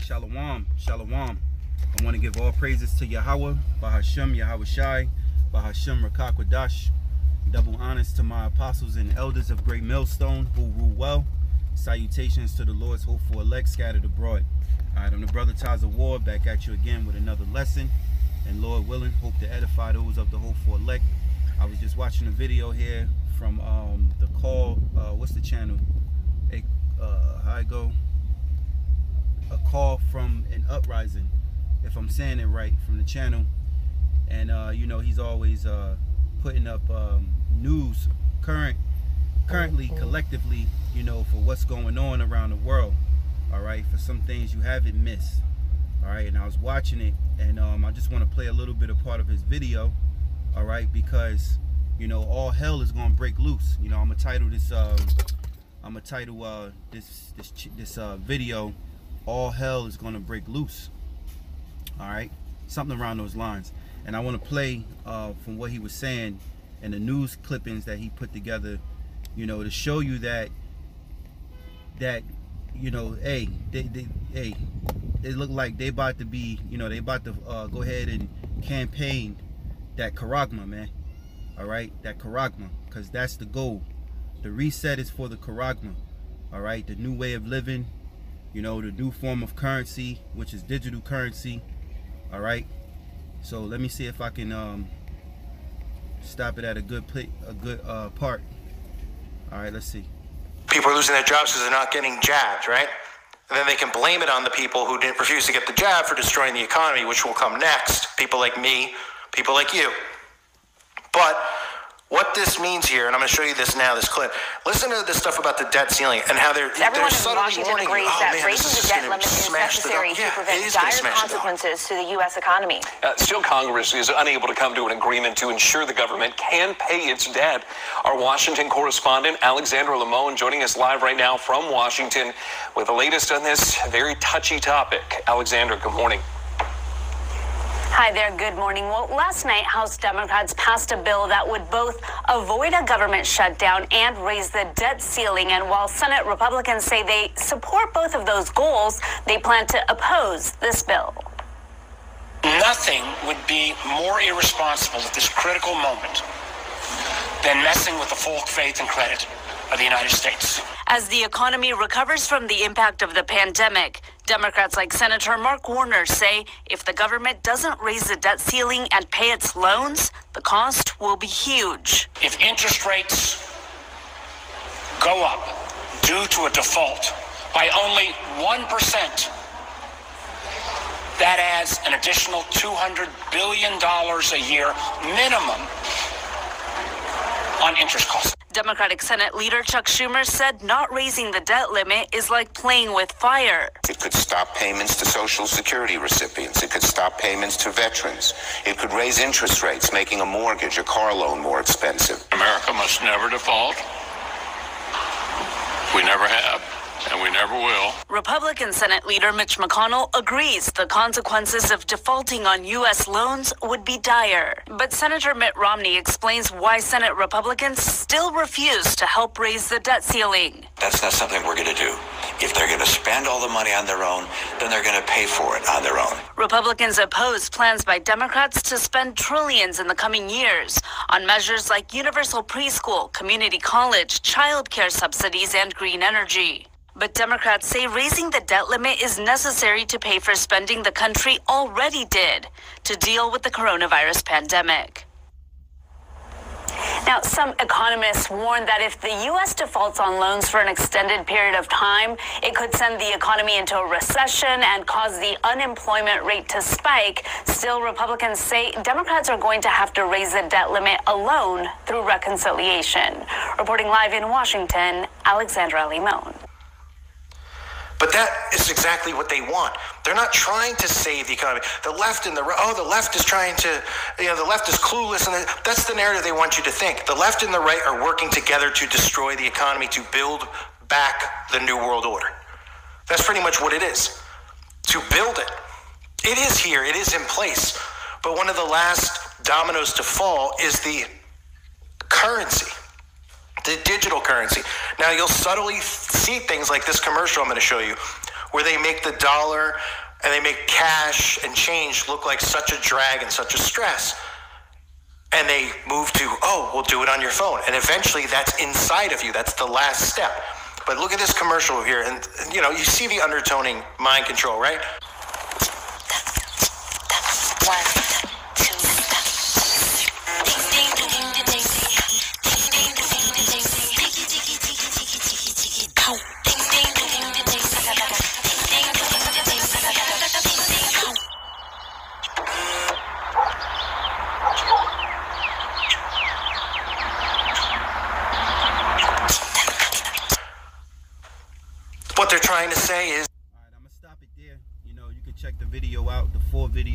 right, Shalom, Shalom. I want to give all praises to Yahweh, BaHaSham, Yahweh Shai, BaHaSham, Rakakwadash. Double honors to my apostles and elders of Great Millstone who rule well. Salutations to the Lord's hopeful elect scattered abroad. All right, I'm the brother Taz of War back at you again with another lesson. And Lord willing, hope to edify those of the hopeful elect. I was just watching a video here from um, the call, uh, what's the channel? Hey, uh, how I go? A call from an uprising, if I'm saying it right, from the channel. And uh, you know, he's always uh, putting up um, news current currently collectively you know for what's going on around the world. All right for some things you haven't missed. All right and i was watching it and um, i just want to play a little bit of part of his video. All right because you know all hell is gonna break loose. You know i'm gonna title this uh, i'm gonna title uh, this this this uh, video all hell is gonna break loose all right something around those lines and I want to play uh, from what he was saying and the news clippings that he put together, you know, to show you that that you know, hey, they, they hey, it look like they about to be, you know, they about to uh, go ahead and campaign that Charagma, man. All right, that Charagma, because that's the goal. The reset is for the Charagma. All right, the new way of living, you know, the new form of currency, which is digital currency. All right, so let me see if I can um, stop it at a good play, a good uh, part. All right, let's see. People are losing their jobs because they're not getting jabbed, right? And then they can blame it on the people who didn't refuse to get the jab for destroying the economy, which will come next. People like me, people like you. But what this means here, and I'm going to show you this now, this clip. Listen to this stuff about the debt ceiling and how they're, Everyone they're in subtly Washington warning agrees you, oh, that man, raising the debt limit is necessary to Yeah, prevent dire smash the dollar. consequences to the U.S. economy. Uh, still, Congress is unable to come to an agreement to ensure the government can pay its debt. Our Washington correspondent, Alexandra Limon, joining us live right now from Washington with the latest on this very touchy topic. Alexandra, good morning. Hi there, good morning. Well, last night, House Democrats passed a bill that would both avoid a government shutdown and raise the debt ceiling. And while Senate Republicans say they support both of those goals, they plan to oppose this bill. Nothing would be more irresponsible at this critical moment than messing with the full faith and credit of the United States. As the economy recovers from the impact of the pandemic, Democrats like Senator Mark Warner say if the government doesn't raise the debt ceiling and pay its loans, the cost will be huge. If interest rates go up due to a default by only 1%, that adds an additional $200 billion a year minimum on interest costs. Democratic Senate leader Chuck Schumer said not raising the debt limit is like playing with fire. It could stop payments to Social Security recipients. It could stop payments to veterans. It could raise interest rates, making a mortgage, a car loan more expensive. America must never default. We never have, and we never will. Republican Senate leader Mitch McConnell agrees the consequences of defaulting on U.S. loans would be dire. But Senator Mitt Romney explains why Senate Republicans still refuse to help raise the debt ceiling. That's not something we're going to do. If they're going to spend all the money on their own, then they're going to pay for it on their own. Republicans oppose plans by Democrats to spend trillions in the coming years on measures like universal preschool, community college, child care subsidies, and green energy. But Democrats say raising the debt limit is necessary to pay for spending the country already did to deal with the coronavirus pandemic. Now, some economists warn that if the U.S. defaults on loans for an extended period of time, it could send the economy into a recession and cause the unemployment rate to spike. Still, Republicans say Democrats are going to have to raise the debt limit alone through reconciliation. Reporting live in Washington, Alexandra Limon. But that is exactly what they want. They're not trying to save the economy. The left and the right, oh, the left is trying to, you know, the left is clueless, and that's the narrative they want you to think. The left and the right are working together to destroy the economy, to build back the new world order. That's pretty much what it is. To build it. It is here, it is in place. But one of the last dominoes to fall is the currency the digital currency. Now you'll subtly see things like this commercial I'm going to show you, where they make the dollar and they make cash and change look like such a drag and such a stress. And they move to, oh, we'll do it on your phone. And eventually that's inside of you. That's the last step. But look at this commercial here. And, you know, you see the undertoning mind control, right?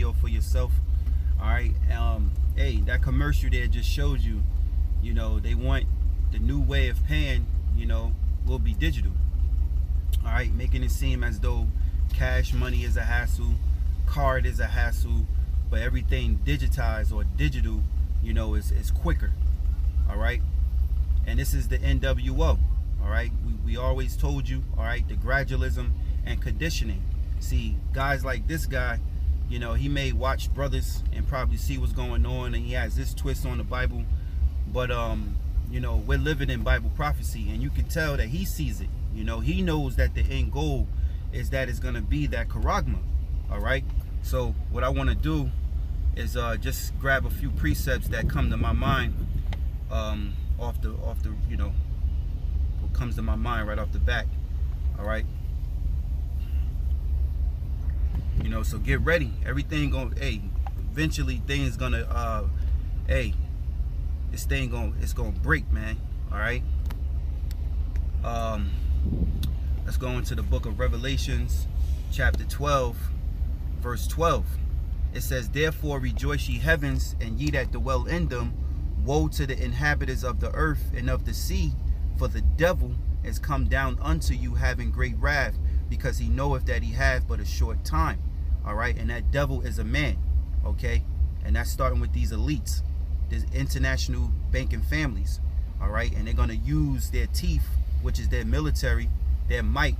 Video for yourself. All right. Um, hey, that commercial there just shows you. You know, they want the new way of paying. You know, will be digital. All right, making it seem as though cash money is a hassle, card is a hassle, but everything digitized or digital, you know, is is quicker. All right. And this is the NWO. All right. We, we always told you, all right, the gradualism and conditioning. See, guys like this guy, you know, he may watch brothers and probably see what's going on and he has this twist on the Bible. But um, you know, we're living in Bible prophecy and you can tell that he sees it. You know, he knows that the end goal is that it's gonna be that charagma. All right. So what I want to do is uh just grab a few precepts that come to my mind um off the off the you know what comes to my mind right off the back all right you know so get ready. Everything going hey eventually things gonna uh hey this thing gonna, it's gonna break man all right? Um let's go into the book of revelations chapter 12 verse 12 it says therefore rejoice ye heavens and ye that dwell in them. Woe to the inhabitants of the earth and of the sea for the devil is come down unto you having great wrath because he knoweth that he hath but a short time all right? And that devil is a man okay? And that's starting with these elites these international banking families all right? And they're going to use their teeth which is their military their might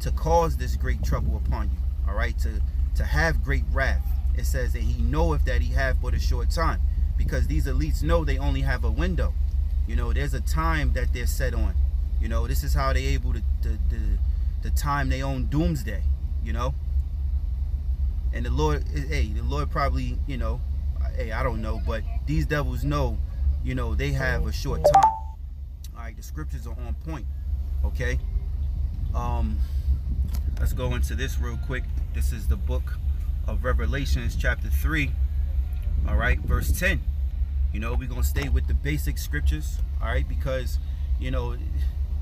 to cause this great trouble upon you all right? To to have great wrath. It says that he knoweth that he have but a short time because these elites know they only have a window. You know there's a time that they're set on. You know this is how they're able to to, to time they own doomsday you know and the lord hey the lord probably you know hey i don't know but these devils know you know they have a short time. All right the scriptures are on point okay? Um let's go into this real quick. This is the book of revelations chapter 3 all right verse 10 you know we're gonna stay with the basic scriptures all right because you know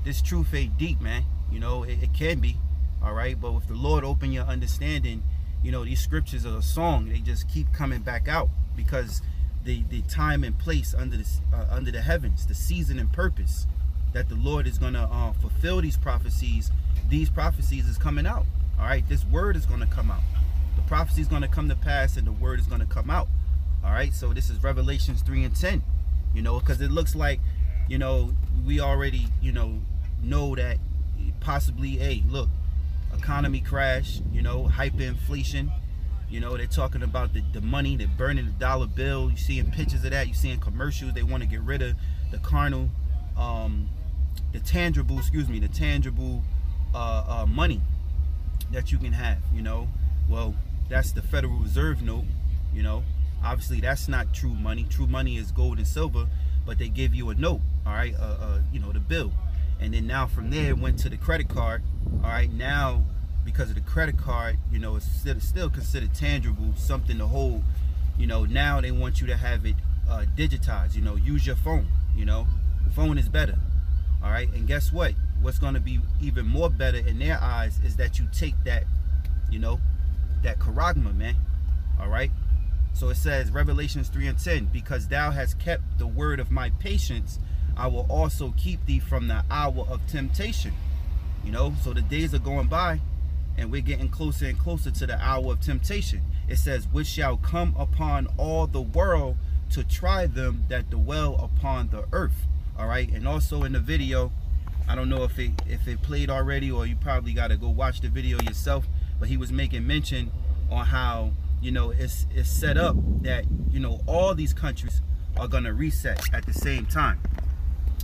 this truth ain't deep man. You know it, it can be all right but if the lord open your understanding you know these scriptures are a song. They just keep coming back out because the the time and place under the uh, under the heavens the season and purpose that the lord is going to uh, fulfill these prophecies these prophecies is coming out. All right? This word is going to come out. The prophecy is going to come to pass and the word is going to come out. All right? So this is revelations 3 and 10 you know because it looks like you know we already you know know that possibly hey look economy crash you know hyperinflation you know they're talking about the, the money they're burning the dollar bill You're seeing pictures of that You're seeing commercials they want to get rid of the carnal um the tangible excuse me the tangible uh, uh money that you can have you know? Well that's the federal reserve note you know? Obviously that's not true money true money is gold and silver but they give you a note all right uh, uh you know the bill and then now from there it went to the credit card. All right now because of the credit card you know it's still, still considered tangible something to hold. You know now they want you to have it uh, digitized you know use your phone you know. Phone is better. All right and guess what? What's going to be even more better in their eyes is that you take that you know that charagma man. All right? So it says revelations 3 and 10 because thou hast kept the word of my patience I will also keep thee from the hour of temptation. You know, so the days are going by and we're getting closer and closer to the hour of temptation. It says, which shall come upon all the world to try them that dwell upon the earth. All right. And also in the video, I don't know if it if it played already or you probably got to go watch the video yourself. But he was making mention on how you know it's it's set up that you know all these countries are gonna reset at the same time.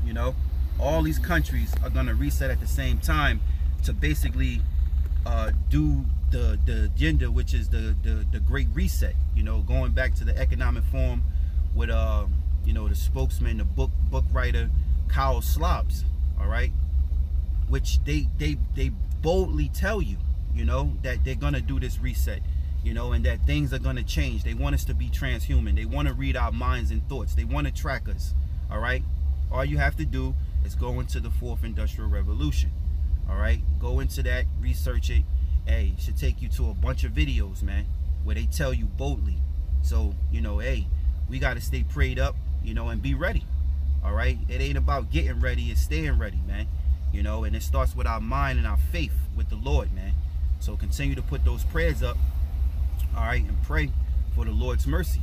You know, all these countries are gonna reset at the same time to basically uh, do the the agenda, which is the, the the Great Reset. You know, going back to the Economic Forum with uh, you know the spokesman, the book book writer, Klaus Schwab. All right, which they they they boldly tell you, you know, that they're gonna do this reset. You know, and that things are gonna change. They want us to be transhuman. They want to read our minds and thoughts. They want to track us. All right. All you have to do is go into the fourth industrial revolution. All right. Go into that, research it, hey, it should take you to a bunch of videos, man, where they tell you boldly. So, you know, hey, we got to stay prayed up, you know, and be ready. All right. It ain't about getting ready, it's staying ready, man. You know, and it starts with our mind and our faith with the Lord, man. So continue to put those prayers up, all right, and pray for the Lord's mercy.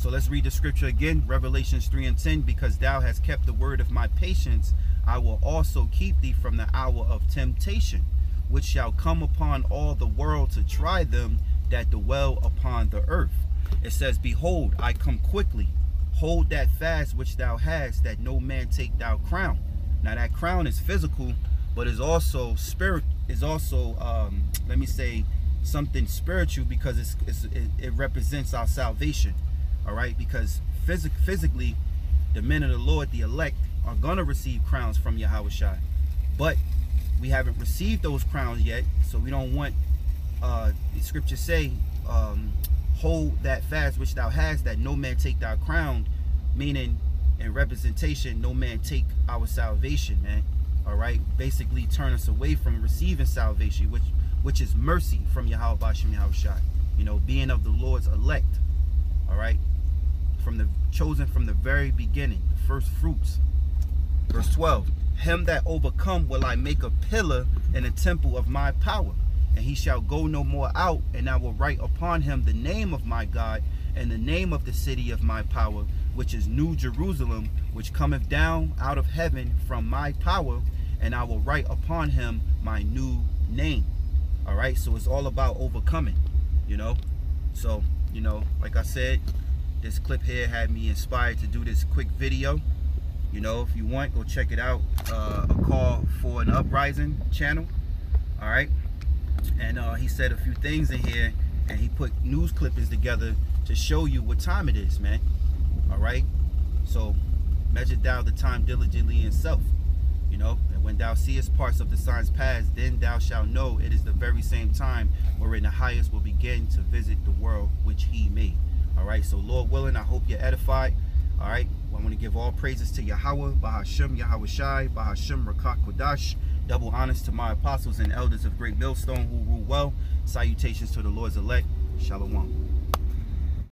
So let's read the scripture again, Revelations 3 and 10. Because thou hast kept the word of my patience, I will also keep thee from the hour of temptation which shall come upon all the world to try them that dwell upon the earth. It says, Behold, I come quickly. Hold that fast which thou hast, that no man take thou crown. Now that crown is physical, but is also spirit. Is also, um, let me say, something spiritual because it's, it's it, it, represents our salvation. All right, because phys physically, the men of the Lord, the elect, are gonna receive crowns from Yahawashi. But we haven't received those crowns yet so we don't want uh the scriptures say um hold that fast which thou hast that no man take thy crown meaning in representation no man take our salvation man all right? Basically turn us away from receiving salvation which which is mercy from Yahweh you know being of the Lord's elect all right from the chosen from the very beginning the first fruits verse 12 him that overcome will I make a pillar in the temple of my power. And he shall go no more out, and I will write upon him the name of my God, and the name of the city of my power, which is New Jerusalem, which cometh down out of heaven from my power, and I will write upon him my new name. All right, so it's all about overcoming, you know. So, you know, like I said, this clip here had me inspired to do this quick video. You know if you want go check it out. Uh, a call for an uprising channel. All right? And uh, he said a few things in here and he put news clippings together to show you what time it is man. All right? So measure thou the time diligently in self you know? And when thou seest parts of the signs pass then thou shalt know it is the very same time wherein the highest will begin to visit the world which he made all right so lord willing i hope you're edified all right I want to give all praises to Yahweh, BaHaSham, Yahweh Shai, BaHaSham, Rawchaa Qadash. Double honors to my apostles and elders of Great Millstone who rule well. Salutations to the Lord's elect. Shalom.